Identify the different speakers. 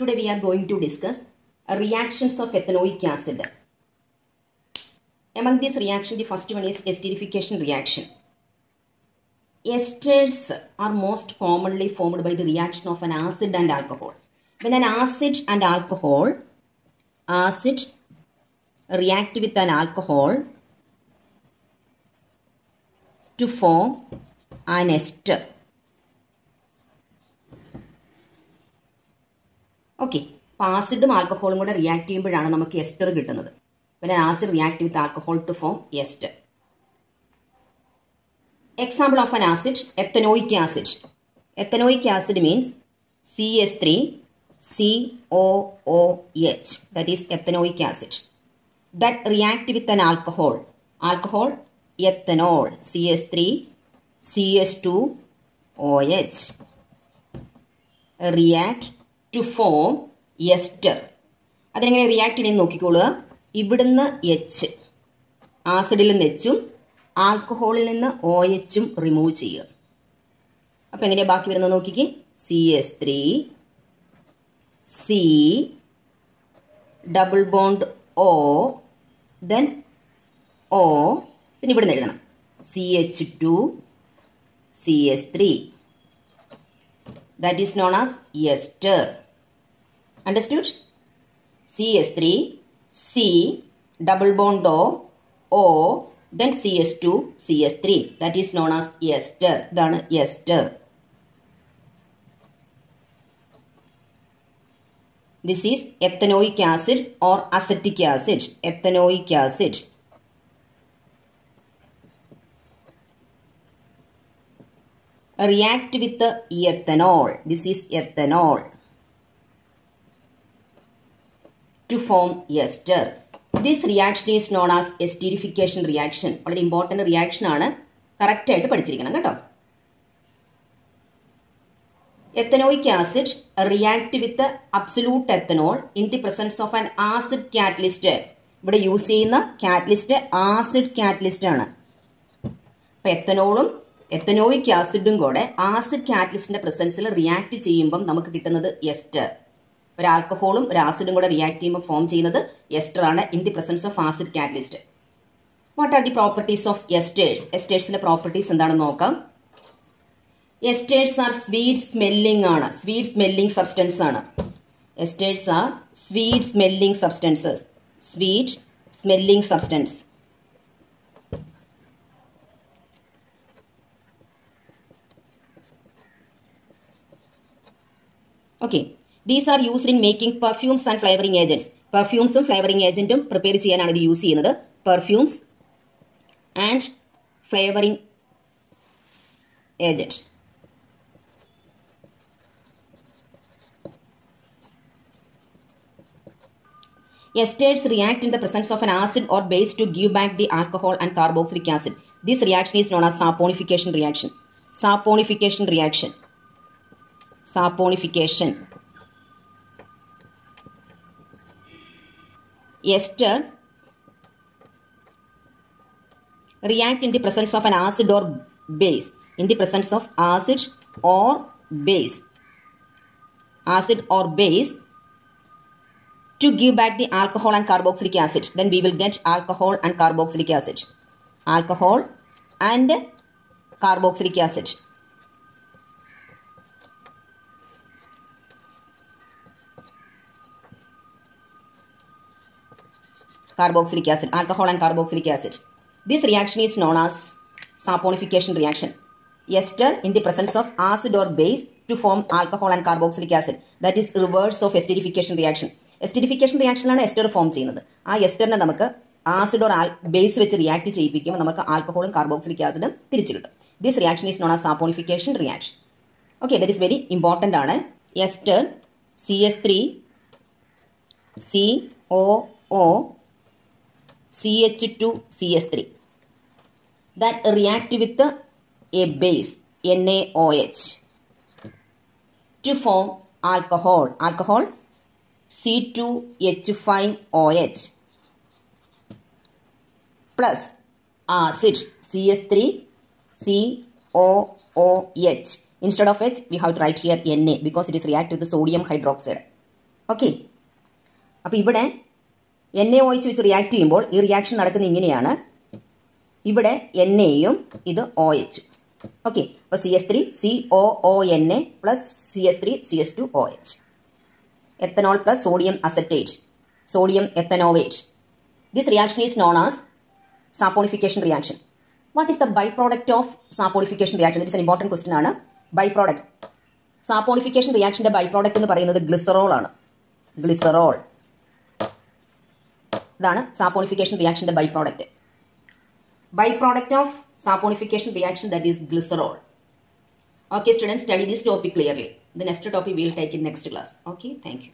Speaker 1: Today we are going to discuss reactions of ethanoic acid. Among these reactions, the first one is esterification reaction. Esters are most commonly formed by the reaction of an acid and alcohol. When an acid and alcohol, acid react with an alcohol to form an ester. Okay ആസിഡും ആൽക്കഹോളും കൂടെ react ചെയ്യുമ്പോഴാണ് നമുക്ക് ester കിട്ടുന്നത്. പിന്നെ acid react with alcohol to form ester example of an acid ethanoic acid ethanoic acid means C S three C O O H that is ethanoic acid that react with an alcohol alcohol ethanol C S three C S two O H react to form ester അതിനെങ്ങനെ react ചെയ്യണമെന്ന് നോക്കിക്കോളുക. ഇവിടുന്ന് H ആസിഡിൽ നിന്ന് എച്ചും ആൽക്കഹോളിൽ നിന്ന് O എച്ചും remove ചെയ്യുക. അപ്പം എങ്ങനെയാണ് ബാക്കി വരുന്നത് നോക്കിക്കേ. C S three C double bond O then O പിന്നെ ഇവിടുന്ന് എഴുതണം. C H two C S three that is known as ester. Understood? CS3, C, double bond O, O, then CS2, CS3. That is known as ester. Then ester. This is ethanoic acid or acetic acid. Ethanoic acid. React with ethanol. This is ethanol. To form ester. This reaction is known as esterification reaction വളരെ important reaction ആണ് correct ആയിട്ട് പഠിച്ചിരിക്കണം കേട്ടോ ethanoic acid react with absolute ethanol in the presence of an acid catalyst ഇവിടെ use ചെയ്യുന്ന catalyst acid catalyst ആണ് അപ്പൊ എത്തനോളും ethanoic ആസിഡും കൂടെ ആസിഡ് കാറ്റലിസ്റ്റിന്റെ പ്രസൻസിൽ റിയാക്ട് ചെയ്യുമ്പം നമുക്ക് കിട്ടുന്നത് എസ്റ്റർ. ഒരു ആൽക്കഹോളും ഒരു ആസിഡും കൂടെ റിയാക്ട് ചെയ്യുമ്പോൾ ഫോം ചെയ്യുന്നത് എസ്റ്റർ ആണ്. In the presence of acid catalyst what are the properties of esters എസ്റ്റേഴ്സിന്റെ properties എന്താണെന്ന് നോക്കാം. എസ്റ്റേഴ്സ് ആർ സ്വീറ്റ് സ്മെല്ലിംഗ് ആണ്. സ്വീറ്റ് സ്മെല്ലിംഗ് സബ്സ്റ്റൻസ് ആണ്. Esters are sweet smelling substances sweet smelling substance okay these are used in making perfumes and flavouring agents പെർഫ്യൂംസും flavouring ഏജന്റും prepare ചെയ്യാനാണ് ഇത് use ചെയ്യുന്നത് perfumes and flavouring agent Esters react in the presence of an acid or base to give back the alcohol and carboxylic acid. This reaction is known as saponification reaction. Saponification reaction. Saponification. ester react in the presence of an acid or base. In the presence of acid or base. Acid or base to give back the alcohol and carboxylic acid. Then we will get alcohol and carboxylic acid. Alcohol and carboxylic acid carboxylic acid, alcohol and carboxylic acid. This reaction is known as saponification reaction. Ester in the presence of acid or base to form alcohol and carboxylic acid. That is reverse of esterification reaction. Esterification റിയാക്ഷനാണ് ester form ചെയ്യുന്നത് ആ എസ്റ്ററിനെ നമുക്ക് acid or base വെച്ച് react ചെയ്യിപ്പിക്കുമ്പോൾ നമുക്ക് ആൽക്കഹോളും carboxylic ആസിഡും തിരിച്ചു കിട്ടും this reaction is known ah saponification reaction okay that is very important ആണ് ester C S three C O O CH2 CS3 that react with a base NaOH to form alcohol. Alcohol C2H5OH plus acid CS3 COOH. Instead of H, we have to write here Na because it is react with the sodium hydroxide. Okay അപ്പോൾ ഇവിടെ N A ഒയിച്ച് വെച്ച് react ചെയ്യുമ്പോൾ ഈ reaction നടക്കുന്നത് ഇങ്ങനെയാണ് ഇവിടെ N എയും ഇത് ഒ എച്ച് ഓക്കെ അപ്പോൾ C S three C O O N A plus C S three C S two O H ethanol plus sodium acetate, sodium ethanovate. This reaction is known as saponification reaction. What is the byproduct of saponification reaction? That is an important question ആണ് byproduct. Saponification റിയാക്ഷന്റെ byproduct എന്ന് പറയുന്നത് glycerol ആണ് glycerol ഇതാണ് saponification റിയാക്ഷന്റെ byproduct byproduct of saponification reaction that is glycerol okay student study these topic clearly the next topic will take in next class okay thank